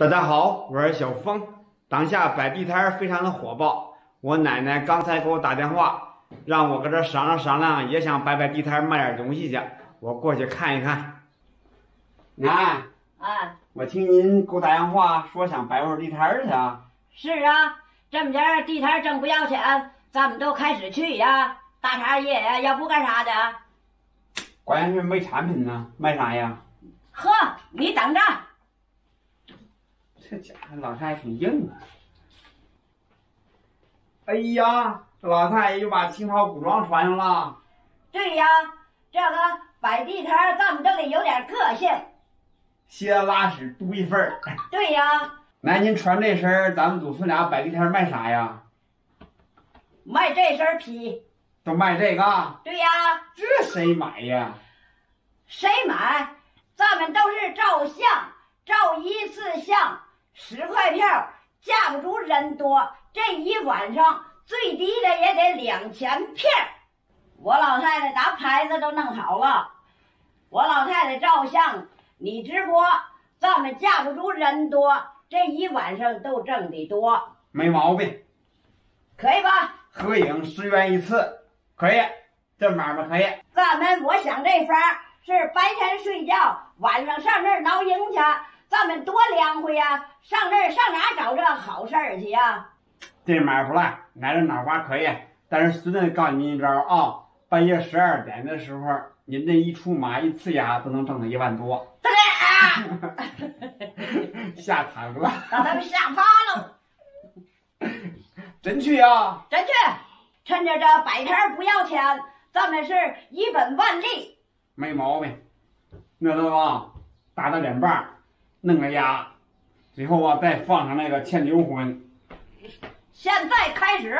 大家好，我是小峰。当下摆地摊儿非常的火爆，我奶奶刚才给我打电话，让我搁这商量商量，也想摆摆地摊儿卖点东西去。我过去看一看。奶，啊，我听您给我打电话说想摆会儿地摊儿去啊。是啊，这么点儿地摊儿挣不要钱，咱们都开始去呀。大茶叶呀，要不干啥的？关键是没产品呢，卖啥呀？呵，你等着。这家伙老太太挺硬啊！哎呀，这老太太又把清朝古装穿上了。对呀，这个摆地摊儿咱们都得有点个性。稀拉屎独一份儿。对呀，那您穿这身儿，咱们祖孙俩摆地摊儿卖啥呀？卖这身皮。都卖这个？对呀。这谁买呀？谁买？咱们都是照相，照一次相十块票，架不住人多，这一晚上最低的也得两千片儿。我老太太拿牌子都弄好了，我老太太照相，你直播，咱们架不住人多，这一晚上都挣得多，没毛病，可以吧？合影十元一次，可以，这买卖可以。咱们我想这法儿是白天睡觉，晚上上这儿挠营去，咱们多凉快呀！上这儿上哪找这好事儿去呀？这买卖不赖，挨着脑瓜可以。但是孙子告诉您一招啊，半夜十二点的时候，您这一出马一呲牙都能挣到一万多。对啊，吓惨了，把他们吓趴了。真去啊？真去！趁着这摆摊不要钱，咱们是一本万利。没毛病，那都啊，打个脸瓣儿，弄个鸭，最后啊再放上那个欠牛魂。现在开始。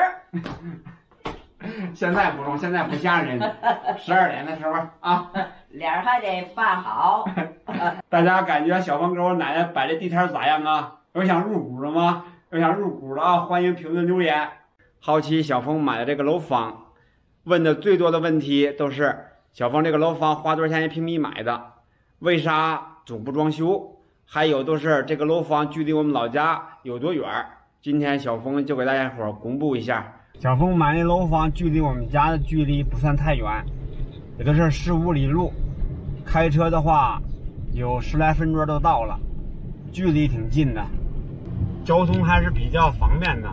现在不中，现在不吓人。十二点的时候啊，脸儿还得办好。大家感觉小峰给我奶奶摆这地摊咋样啊？有想入股的吗？有想入股的啊，欢迎评论留言。好奇小峰买的这个楼房，问的最多的问题都是小峰这个楼房花多少钱一平米买的？为啥总不装修？还有都是这个楼房距离我们老家有多远？今天小峰就给大家伙公布一下。小峰买的楼房距离我们家的距离不算太远，也就是十五里路，开车的话有十来分钟就到了，距离挺近的，交通还是比较方便的。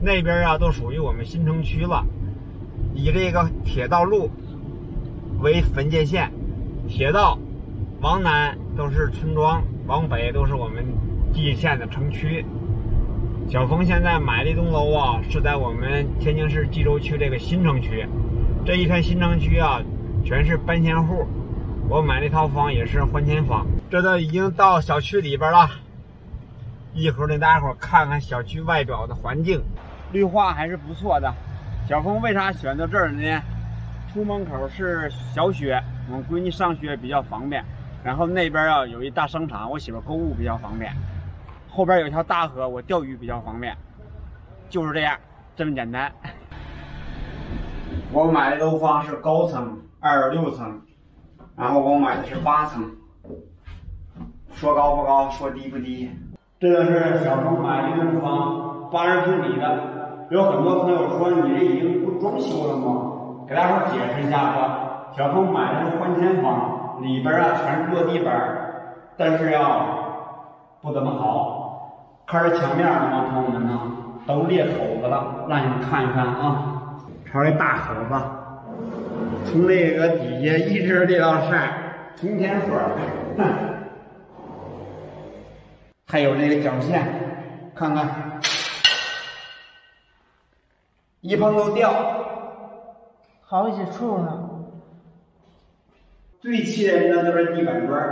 那边啊都属于我们新城区了，以这个铁道路为分界线，铁道往南都是村庄，往北都是我们蓟县的城区。小峰现在买的一栋楼啊，是在我们天津市蓟州区这个新城区。这一片新城区啊，全是搬迁户。我买那套房也是还迁房。这都已经到小区里边了，一会儿领大家伙看看小区外表的环境，绿化还是不错的。小峰为啥选择这儿呢？出门口是小学，我闺女上学比较方便。然后那边啊有一大商场，我媳妇购物比较方便。后边有一条大河，我钓鱼比较方便，就是这样，这么简单。我买的楼房是高层，二十六层，然后我买的是八层。说高不高，说低不低。这个是小峰买的楼房，八十平米的。有很多朋友说你这已经不装修了吗？给大伙解释一下吧。小峰买的是还迁房，里边啊全是落地板，但是呀不怎么好。看这墙面了吗，朋友们呢？都裂口子了，让你们看一看啊！瞅这大口子，从那个底下一直裂到上，从天缝儿，还有那个角线，看看，一碰都掉，好几处呢。最气人的就是地板砖，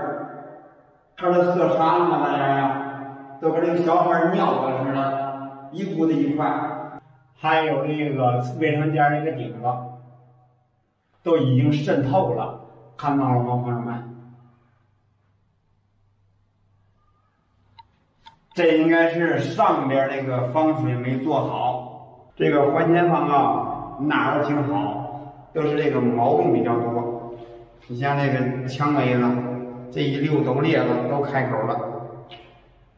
看这色差了吗？大家呀？都跟那个小孩尿了似的，一股子一块。还有这个卫生间那个顶子，都已经渗透了，看到了吗，朋友们？这应该是上边那个防水没做好。这个还迁房啊，哪儿都挺好，就是这个毛病比较多。你像那个墙围子，这一溜都裂了，都开口了。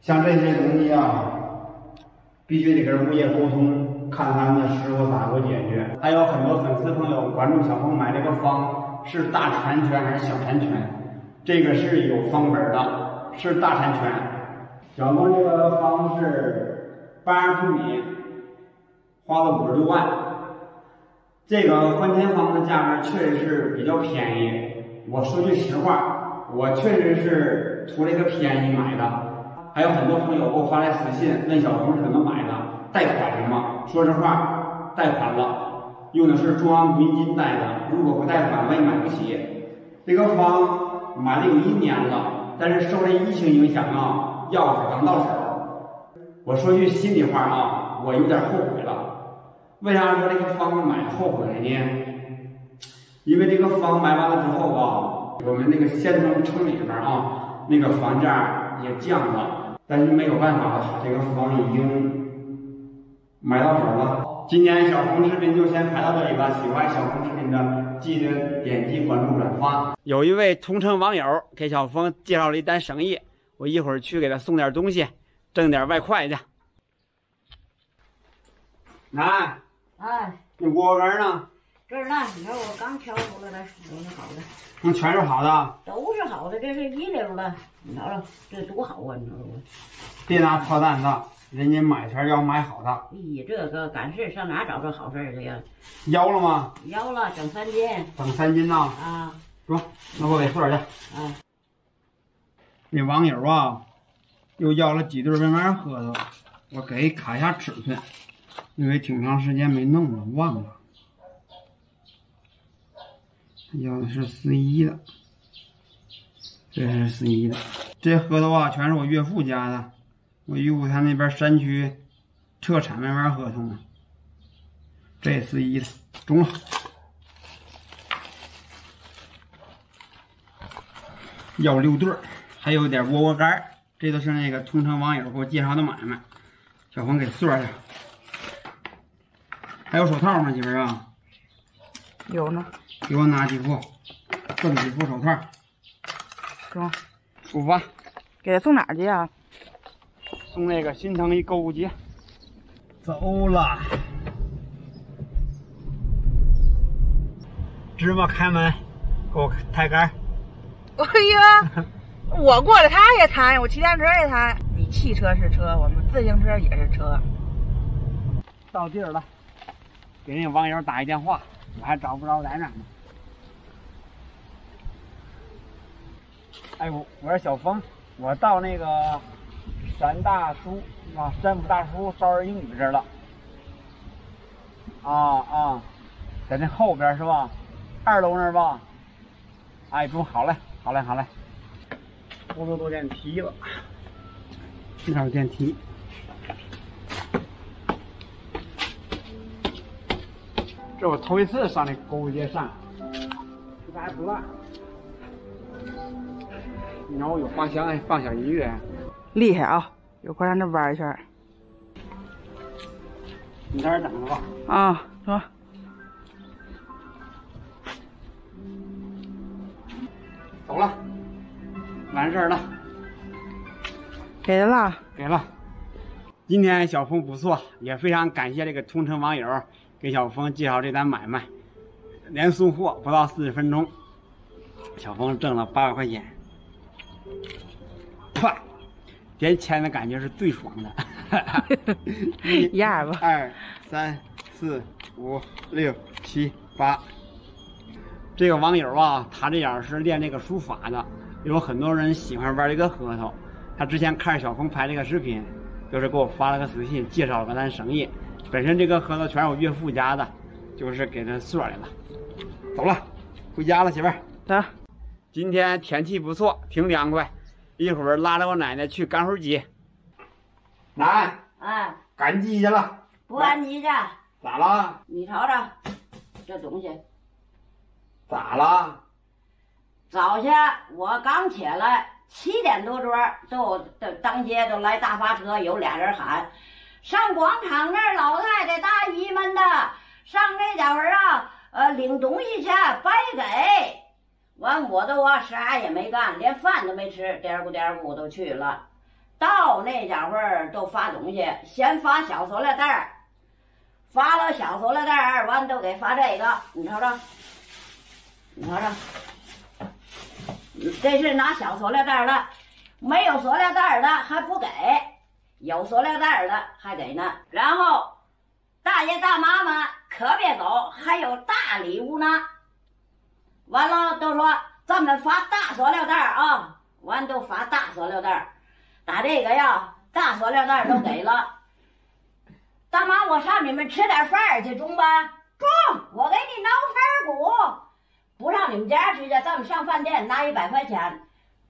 像这些东西啊，必须得跟物业沟通，看他们师傅咋给我解决。还有很多粉丝朋友关注小鹏买这个方是大产权还是小产权？这个是有方本的，是大产权。小鹏这个方是八十米，花了五十多万。这个换天方的价格确实是比较便宜。我说句实话，我确实是图这个便宜买的。还有很多朋友给我发来私信问小红是怎么买的，贷款了吗？说实话，贷款了，用的是中央公积金贷的。如果不贷款，我也买不起。这个房买了有一年了，但是受这疫情影响啊，钥匙刚到手。我说句心里话啊，我有点后悔了。为啥说这个房买后悔了呢？因为这个房买完了之后啊，我们那个县城城里边啊，那个房价也降了，但是没有办法了，这个房已经买到手了。今天小峰视频就先拍到这里吧，喜欢小峰视频的记得点击关注转发。有一位同城网友给小峰介绍了一单生意，我一会儿去给他送点东西，挣点外快去。来。哎，那锅根呢？这儿呢，你看我刚挑出来的，都是好的。那全是好的。都是好的，这是一流的。你瞅瞅，这多好啊！你瞅瞅。别拿破烂的，人家买全要买好的。哎呀，这个赶事上哪找这好事去呀？要了吗？要了，整三斤。整三斤呐？啊。说，那我给送点去。啊。那网友啊，又要了几对文玩核桃，我给卡一下尺寸。因为挺长时间没弄了，忘了。要的是四一的，这是四一的。这核桃啊，全是我岳父家的。我岳父他那边山区特产文玩合同。这四一的，中了。要六对还有点窝窝干这都是那个同城网友给我介绍的买卖。小红给做去。还有手套吗，媳妇儿啊？有呢。给我拿几副，赠几副手套。中。出发。给他送哪儿去啊？送那个新城一购物街。走了。芝麻开门，给我抬杆。哎呀，我过来他也抬，我骑电车也抬。你汽车是车，我们自行车也是车。到地儿了。给人家网友打一电话，我还找不着在哪呢。哎，我我是小峰，我到那个山大叔啊，山姆大叔少儿英语这了。啊啊，在那后边是吧？二楼那儿吧？哎，中，好嘞，好嘞，好嘞。我都坐电梯了，这有电梯。这我头一次上那购物街上，这还不烂。你让我有放箱，放小音乐。厉害啊！一会儿上这玩一圈。你在这等着吧。啊，走。走了，完事儿了。给了。给了。今天小峰不错，也非常感谢这个同城网友。给小峰介绍这单买卖，连送货不到四十分钟，小峰挣了八百块钱，啪，点钱的感觉是最爽的。一、二、三、四、五、六、七、八。这个网友啊，他这样是练这个书法的，有很多人喜欢玩这个核桃。他之前看着小峰拍这个视频，就是给我发了个私信，介绍了个单生意。本身这个核桃全是我岳父家的，就是给他送来了。走了，回家了，媳妇儿。走。今天天气不错，挺凉快。一会儿拉着我奶奶去赶会儿鸡。奶。哎。赶鸡去了。不赶鸡去。咋了？你瞅瞅，这东西。咋了？早些我刚起来，七点多钟都都当街都来大发车，有俩人喊。上广场那，老太太、大姨们的上那家伙啊，呃，领东西去，白给。完，我都啊啥也没干，连饭都没吃，颠咕颠咕都去了。到那家伙儿都发东西，先发小塑料袋儿，发了小塑料袋儿，完都给发这个，你瞅瞅，你瞅瞅，这是拿小塑料袋儿的，没有塑料袋儿的还不给，有塑料袋的还给呢。然后大爷大妈们可别走，还有大礼物呢。完了都说咱们发大塑料袋啊，完都发大塑料袋。打这个呀，大塑料袋都给了。大妈，我上你们吃点饭去，中吧？中，我给你挠排骨。不上你们家吃去，咱们上饭店拿一百块钱。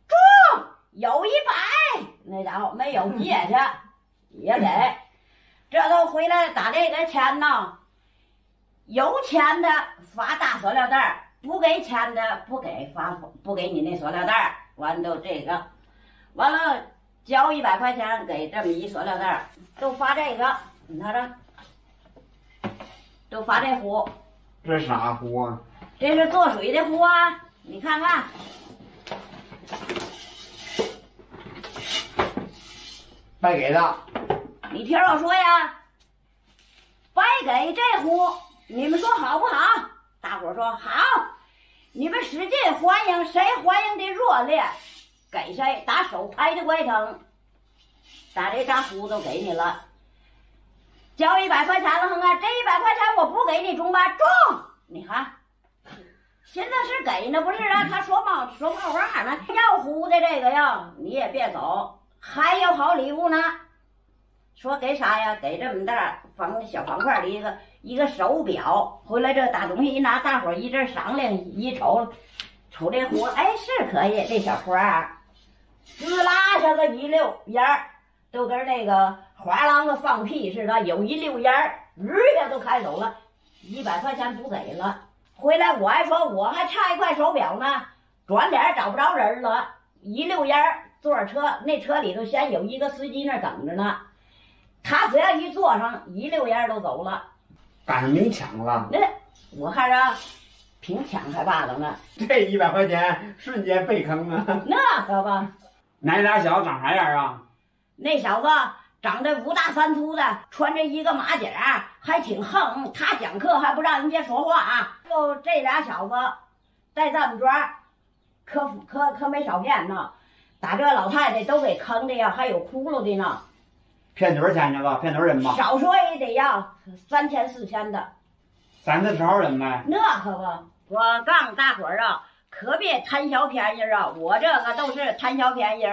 中，有一百，那家伙没有借去，也给。这都回来打这个钱呢，有钱的发大塑料袋儿，不给钱的不给发，不给你那塑料袋儿。完都这个，完了。交一百块钱给这么一塑料袋儿，都发这个，你看这，都发这壶，这啥壶啊？这是做水的壶啊，你看看，白给的。你听我说呀，白给这壶，你们说好不好？大伙说好，你们使劲欢迎，谁欢迎的热烈？给谁打手拍的怪疼，打这扎壶都给你了，交一百块钱了，哼啊！这一百块钱我不给你中吧？中！你看，现在是给呢，不是啊？他说冒说冒话呢，要壶的这个呀，你也别走，还有好礼物呢。说给啥呀？给这么大方小方块的一个一个手表，回来这大东西一拿，大伙一阵商量，一瞅，瞅这活，哎，是可以，这小花儿。滋啦下个一溜烟儿，都跟那个花郎子放屁似的，有一溜烟儿，日下都开走了，一百块钱不给了。回来我还说我还差一块手表呢，转脸找不着人了，一溜烟儿坐车，那车里头先有一个司机那等着呢，他只要一坐上，一溜烟儿都走了，赶上明抢了。那我看着凭抢还罢了呢，这一百块钱瞬间被坑啊！那可不。哪俩小子长啥样啊？那小子长得五大三粗的，穿着一个马甲，还挺横。他讲课还不让人家说话啊！就这俩小子在咱们庄，可可可没少骗呢。把这老太太都给坑的呀，还有窟窿的呢。骗多少钱去吧？骗多少人吧？少说也得要三千四千的。三四十人呗。那可不，我告诉大伙儿啊。可别贪小便宜啊！我这个都是贪小便宜，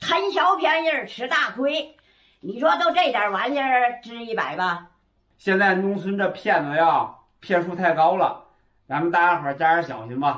贪小便宜吃大亏。你说都这点玩意儿值一百吧？现在农村这骗子呀，骗术太高了，咱们大家伙儿加点小心吧。